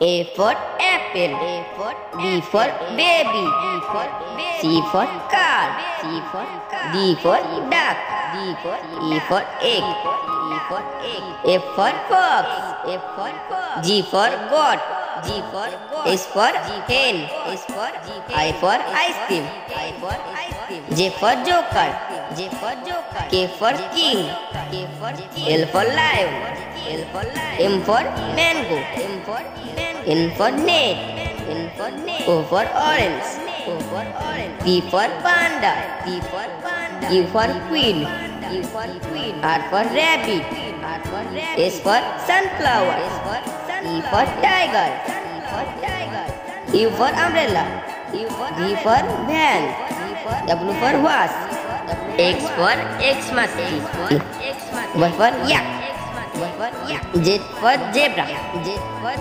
A for apple. A for B for baby. B for C for car. C for D for duck. D for E for egg. E for egg. F for fox. F for fox. G for goat. G for goat. S for hen. S for I for ice cream. I for ice cream. J for joker. J for joker. K for king. L for lion. M for mango. N for net. O for orange. P for panda. P for panda. Q for queen. Q. R for rabbit. S for sunflower. S for. E for tiger. U for umbrella. U for V for van. W for wasp. X for Xmas. Y for yak. Y for yak. Z for zebra. Z for